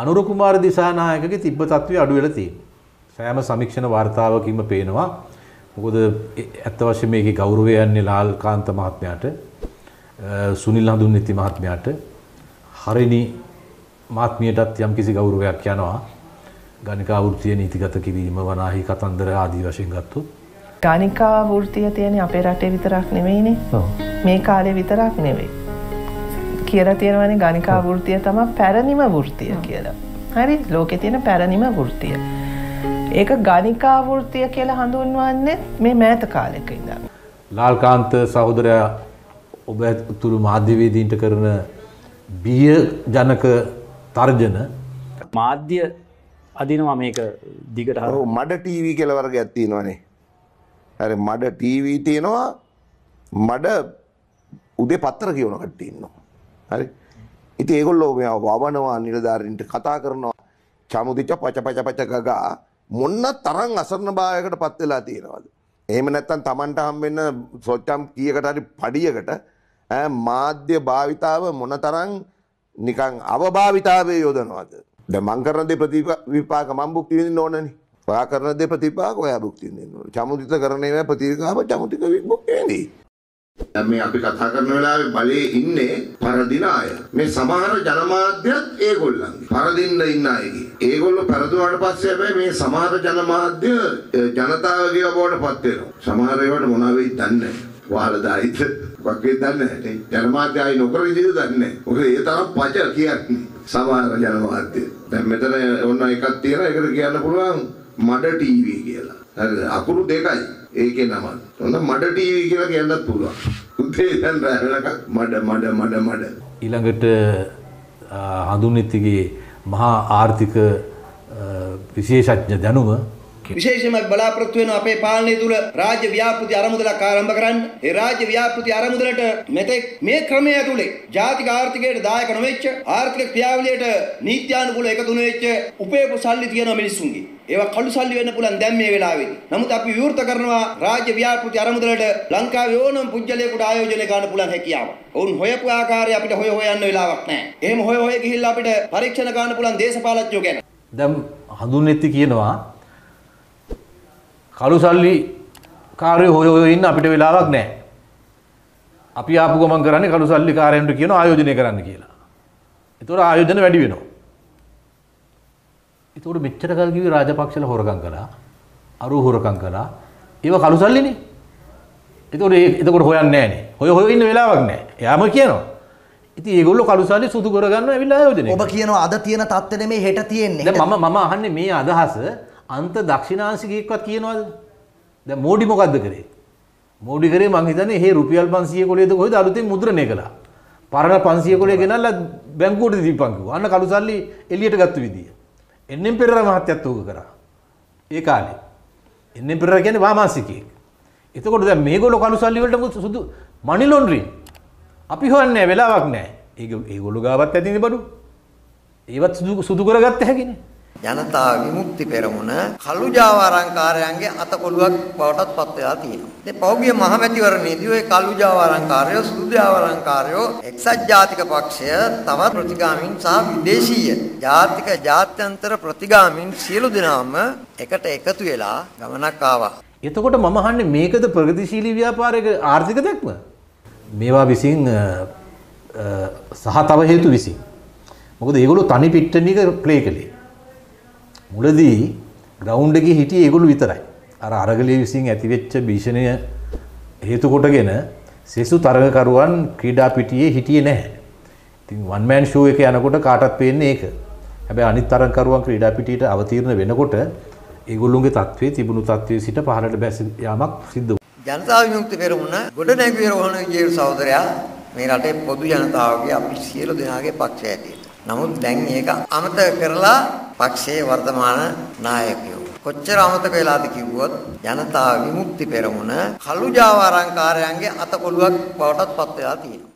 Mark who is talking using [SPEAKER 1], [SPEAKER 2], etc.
[SPEAKER 1] අනුර කුමාර දිසානායකගේ තිබ්බ තත්ත්වය අඩු වෙලා තියෙනවා. සෑම සමීක්ෂණ වාර්තාවකින්ම පේනවා. මොකද ඇත්ත වශයෙන්ම මේකේ ගෞරවය යන්නේ ලාල් කාන්ත මහත්මයාට සුනිල් හඳුන්නිති මහත්මයාට හරිනි මහත්මියටත් යම්කිසි ගෞරවයක් යනවා. ගණිකා වෘත්තිය නීතිගත කිරීම වනාහි කතන්දර ආදී වශයෙන් ගත්තොත්
[SPEAKER 2] ගණිකා වෘතිය තියෙන අපේ රටේ විතරක් නෙවෙයිනේ මේ කාලේ විතරක් නෙවෙයි කියලා තියෙනවනේ ගණිකා වෘතිය තමයි පැරණිම වෘතිය කියලා. හරි? ලෝකේ තියෙන පැරණිම වෘතිය ඒක ගණිකා වෘතිය කියලා හඳුන්වන්නේ මේ මෑත කාලෙක ඉඳන්.
[SPEAKER 1] ලාල්කාන්ත සහෝදරයා ඔබ තුරු මාධ්‍යවේදීන්ට කරන බිය ජනක තර්ජන.
[SPEAKER 3] මාධ්‍ය අදිනවා මේක දිගට හර
[SPEAKER 4] මඩ ටීවී කියල වර්ගයක් තියෙනවනේ. හරි මඩ ටීවී තියෙනවා මඩ උදේ පත්තර කියවන කට්ටඉන්නවා හරි ඉති ඒගොල්ලෝ මෙ වවනවා නිලධාරින්ට කතා කරනවා චමුදිච්ච පච පච පච ගගා මොන්න තරන් අසරණ භායකට පත්වෙලා තියෙනවාද එහෙම නැත්තන් තමන්ට හම්බෙන්න සොච්චම් කියකට හරි පඩියකට මාධ්‍ය භාවිතාව මොන තරන් නිකං අවභාවිතාවය යෝදනවාද ද මංකරන දෙ ප්‍රතිවිපාක මම් බුක්ති විඳින්න ඕනනේ. ඔයා කරන දේ ප්‍රතිපාක ඔයා භුක්ති විඳින්න ඕනේ. චමුදිත කරන්නේ ප්‍රතිකාම චමුතික භුක්ති විඳි. දැන් මේ අපි කතා කරන වෙලාවේ බලේ ඉන්නේ පරදින අය. මේ සමහර ජනමාධ්‍යත් ඒගොල්ලන්ගේ. පරදින්න ඉන්න අයගේ. ඒගොල්ලෝ පරදුවාට පස්සේ හැබැයි මේ සමහර ජනමාධ්‍ය ජනතාවගේ බවට පත් වෙනවා. සමහර ඒවාට මොනවා වෙයිද දන්නේ නැහැ. වහල දායිද වගේ දන්නේ නැහැ. ජනමාධ්‍ය ආයි නොකර ඉඳිද දන්නේ නැහැ. මොකද ඒ තරම් පච කියන්නේ. සමහර ජනමාධ්‍ය. දැන් මෙතන ඔන්න එකක් තියෙනවා. ඒකට කියන්න පුළුවන් මඩ ටීවී කියලා. හරිද? අකුරු දෙකයි. ඒකේ නම. ඔන්න මඩ ටීවී කියලා කියන්නත් පුළුවන්. උදේ ඉඳන් රැ වෙනකන් මඩ මඩ මඩ මඩ.
[SPEAKER 1] ඊළඟට හඳුන්නිත්තිගේ මහා ආර්ථික විශේෂඥ දැනුම
[SPEAKER 5] විශේෂයෙන්ම බලාපොරොත්තු වෙන අපේ පාලනය තුල රාජ්‍ය ව්‍යාපෘති ආරමුදලක් ආරම්භ කරන්න. ඒ රාජ්‍ය ව්‍යාපෘති ආරමුදලට මෙතෙක් මේ ක්‍රමය ඇතුලේ ජාතික ආර්ථිකයට දායක නොවෙච්ච ආර්ථික ක්‍රියාවලියට නීත්‍යානුකූල එකතු නොවෙච්ච උපයපු සල්ලි තියෙන මිනිස්සුන්ගේ. ඒවා කළු සල්ලි වෙන්න පුළුවන් දැන් මේ වෙලාවේදී. නමුත් අපි විවෘත කරනවා රාජ්‍ය ව්‍යාපෘති ආරමුදලට ලංකාවේ ඕනම පුජ්‍යලයකට ආයෝජනය කරන්න පුළුවන් හැකියාව. ඔවුන් හොයපු ආකාරය අපිට හොය හොය යන්න වෙලාවක් නැහැ. එහෙම හොය හොය ගිහිල්ලා අපිට පරීක්ෂණ කරන්න පුළුවන් දේශපාලඥයෝ ගැන.
[SPEAKER 1] දැන් හඳුන්නෙත්ති කියනවා කළු සල්ලි කාරය හොය හොය ඉන්න අපිට වෙලාවක් නැහැ. අපි ආපු ගමන් කරන්නේ කළු සල්ලි කාරයන්ට කියන ආයෝජනය කරන්න කියලා. ඒතකොට ආයෝජන වැඩි වෙනවා. ඒතකොට මෙච්චර කල් කිව්වේ රාජපක්ෂලා හොරකම් කළා. අරු හොරකම් කළා. ඒව කළු සල්ලිනේ. ඒතකොට ඒ එතකොට හොයන්නේ නැහනේ. හොය හොය ඉන්න වෙලාවක් නැහැ. එයාම කියනවා. ඉතින් ඒගොල්ලෝ කළු සල්ලි සුදු කරගන්න ඇවිල්ලා ආයෝජනය
[SPEAKER 6] ඔබ කියනවා අද තියෙන තත්ත්වෙ නෙමේ හෙට තියෙන්නේ.
[SPEAKER 1] දැන් මම මම අහන්නේ මේ අදහස අන්ත දක්ෂිනාංශිකයෙක්වත් කියනවද? දැන් මෝඩි මොකද්ද කරේ? මෝඩි කරේ මං හිතන්නේ මේ රුපියල් 500 කොලේද කොහෙද අලුතෙන් මුද්‍රණය කළා. පරණ 500 කොලේ ගෙනල්ලා බැංකුවට දීපන් කිව්වා. අන්න කළු සල්ලි එළියට ගත්ත විදිය. එන්නෙන් පෙරේර මහත්තයත් ඕක කරා. ඒ කාලේ. එන්නෙන් පෙරේර කියන්නේ වාමාංශිකයෙක්. එතකොට දැන් මේගොල්ලෝ කළු සල්ලි වලට සුදු මනි ලොන්ඩරින් අපි හොයන්නේ වෙලාවක් නැහැ. ඒක ඒගොල්ලෝ ගාවත් ඇතිනේ බඩු. ඒවත් සුදු සුදු කරගත්ත හැකිනේ.
[SPEAKER 7] ජනතා විමුක්ති පෙරමුණ කළු ජාවාරංකාරයන්ගේ අතකොළුවක් බවටත් පත් වෙලා තියෙනවා. ඉතින් පෞගිය මහමැතිවරණයේදී ওই කළු ජාවාරංකාරයෝ සුදු ජාවාරංකාරයෝ එක්සත් ජාතික පක්ෂය තවත් ප්‍රතිගාමීන් සහ විදේශීය ජාතික ජාත්‍යන්තර ප්‍රතිගාමීන් සියලු දෙනාම එකට එකතු වෙලා ගමනක් ආවා.
[SPEAKER 1] එතකොට මම අහන්නේ මේකද ප්‍රගතිශීලී ව්‍යාපාරයක ආර්ථික දැක්ම? මේවා විසින් සහ තව හේතු විසින්. මොකද ඒගොල්ලෝ තනි පිට්ටනියක ප්ලේ කළේ. මුලදී ග්‍රවුන්ඩ් එකේ හිටියේ ඒගොල්ලෝ විතරයි. අර අරගලයේ විසින් ඇතිවෙච්ච භීෂණය හේතු කොටගෙන සෙසු තරගකරුවන් ක්‍රීඩා පිටියේ හිටියේ නැහැ. ඉතින් වන් මෑන් ෂෝ එක යනකොට කාටත් පේන්නේ ඒක. හැබැයි අනිත් තරගකරුවන් ක්‍රීඩා පිටියට අවතීර්ණ වෙනකොට ඒගොල්ලොන්ගේ තත්ත්වයේ තිබුණු තත්ත්වයේ සිට පහළට බැස යාමක් සිද්ධ වුණා.
[SPEAKER 7] ජනතා විමුක්ති පෙරමුණ ගොඩනැගුවේ රෝහණ විජේවීර සහෝදරයා මේ රටේ පොදු ජනතාවගේ අපි සියලු දෙනාගේ පක්ෂය ඇටියෙ. නමුත් දැන් ඒක අමතක කරලා පක්ෂයේ වර්තමාන නායකයෝ කොච්චර අමතක වෙලාද කිව්වොත් ජනතා විමුක්ති පෙරමුණ කළු ජාවාරංකාරයන්ගේ අතකොළුවක් බවටත් පත් වෙලා තියෙනවා.